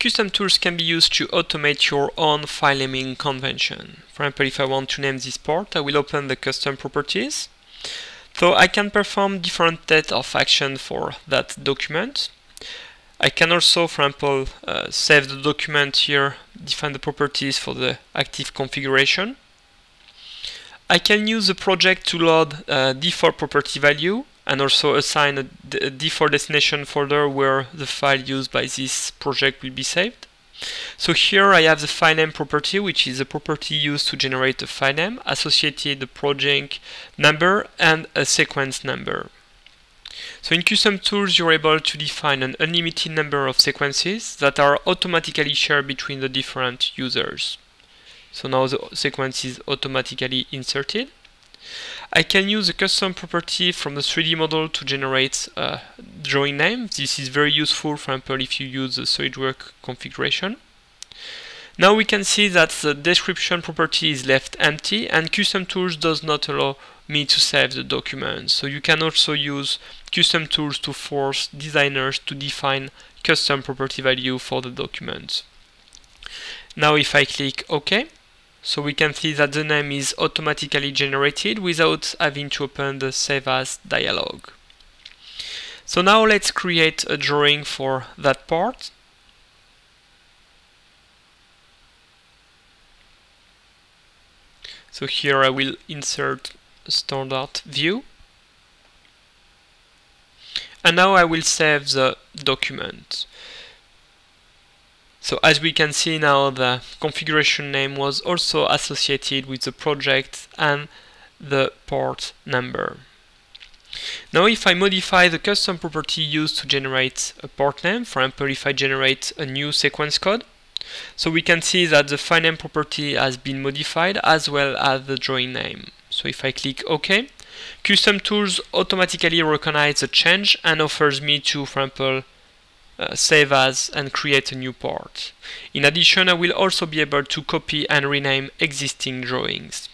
custom tools can be used to automate your own file naming convention. For example, if I want to name this part, I will open the custom properties. So I can perform different set of actions for that document. I can also, for example, uh, save the document here, define the properties for the active configuration. I can use the project to load a default property value and also assign a default destination folder where the file used by this project will be saved. So here I have the file name property, which is a property used to generate a file name, associated the project number and a sequence number. So in custom tools you're able to define an unlimited number of sequences that are automatically shared between the different users. So now the sequence is automatically inserted. I can use a custom property from the 3D model to generate a drawing name. This is very useful, for example, if you use the SolidWorks configuration. Now we can see that the description property is left empty and custom tools does not allow me to save the document. So you can also use custom tools to force designers to define custom property value for the document. Now if I click OK, so we can see that the name is automatically generated without having to open the Save As dialog. So now let's create a drawing for that part. So here I will insert a standard view. And now I will save the document. So as we can see now the configuration name was also associated with the project and the port number. Now if I modify the custom property used to generate a port name, for example if I generate a new sequence code, so we can see that the file name property has been modified as well as the drawing name. So if I click OK, custom tools automatically recognize the change and offers me to, for example, uh, save as and create a new part. In addition, I will also be able to copy and rename existing drawings.